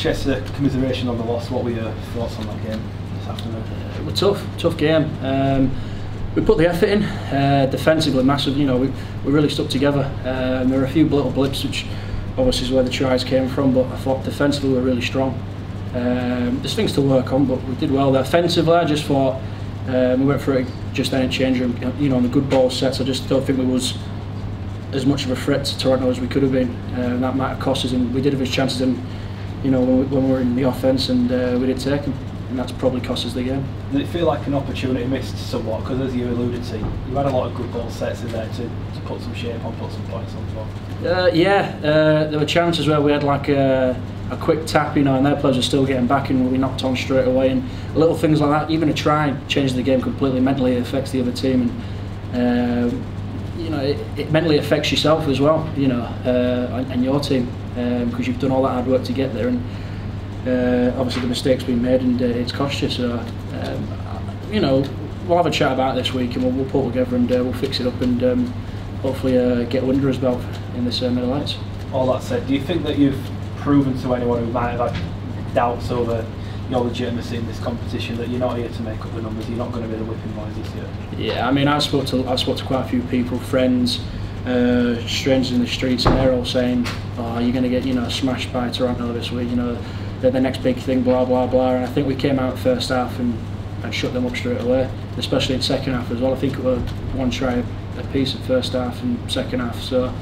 Chester, commiseration on the loss. What were your thoughts on that game this afternoon? It was tough, tough game. Um, we put the effort in, uh, defensively massive. You know, we, we really stuck together. Um, there were a few little blips, which obviously is where the tries came from. But I thought defensively we were really strong. Um, there's things to work on, but we did well there. Offensively, I just thought um, we went for it just then in change room. You know, on the good ball sets, I just don't think we was as much of a threat to Toronto as we could have been. Uh, and that might have cost us, and we did have his chances. And you know, when we, when we were in the offence, and uh, we did take them, and that's probably cost us the game. Did it feel like an opportunity missed somewhat? Because as you alluded to, you had a lot of good ball sets in there to, to put some shape on, put some points on. For. Uh, yeah, uh, there were chances where we had like a, a quick tap, you know, and their players were still getting back and we knocked on straight away. And little things like that, even a try changes the game completely. Mentally, it affects the other team, and um, you know, it, it, mentally affects yourself as well, you know, uh, and, your team because um, you've done all that hard work to get there. And uh, obviously, the mistakes been made and uh, it's cost you. So, um, you know, we'll have a chat about this week and we'll, we'll pull together and uh, we'll fix it up and um, hopefully uh, get win as well in this uh, Middle Eights. All that said, do you think that you've proven to anyone who might have had doubts over your legitimacy in this competition that you're not here to make up the numbers, you're not going to be the whipping boys this year? Yeah, I mean, I spoke to I spoke to quite a few people, friends, uh, strangers in the streets, and they're all saying, "Oh, you're going to get you know smashed by Toronto this week. You know, they're the next big thing." Blah blah blah. And I think we came out first half and and shut them up straight away, especially in second half as well. I think it was one try a piece at first half and second half. So.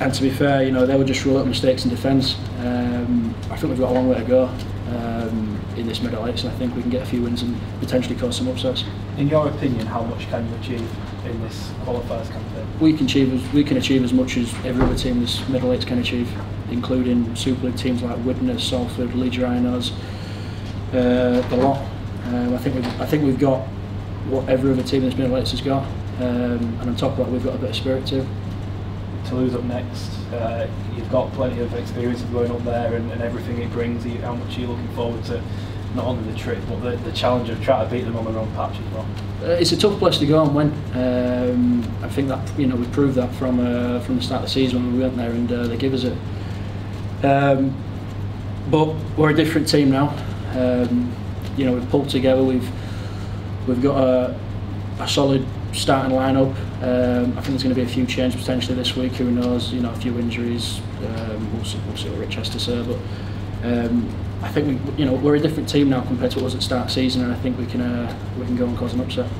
And to be fair, you know, they were just rule up mistakes in defence. Um, I think we've got a long way to go um, in this middle eight, so I think we can get a few wins and potentially cause some upsets. In your opinion, how much can you achieve in this qualifiers campaign? We can achieve we can achieve as much as every other team in this middle eight can achieve, including Super League teams like Widnes, Salford, Leeds Rhinos, uh, the lot. Um, I think we've, I think we've got what every other team in this middle eight has got, um, and on top of that, we've got a bit of spirit too. Toulouse up next. Uh, you've got plenty of experience of going up there and, and everything it brings. You, how much are you looking forward to not only the trip but the, the challenge of trying to beat them on their own patch as well? Uh, it's a tough place to go and win. Um, I think that you know we proved that from uh, from the start of the season when we went there and uh, they give us it. Um, but we're a different team now. Um, you know we've pulled together. We've we've got a, a solid starting lineup. Um, I think there's going to be a few changes potentially this week. Who knows? You know, a few injuries. Um, we'll, see, we'll see what Rich has to say, but. Um, I think we, you know, we're a different team now compared to what was at start of season, and I think we can uh, we can go and cause an upset.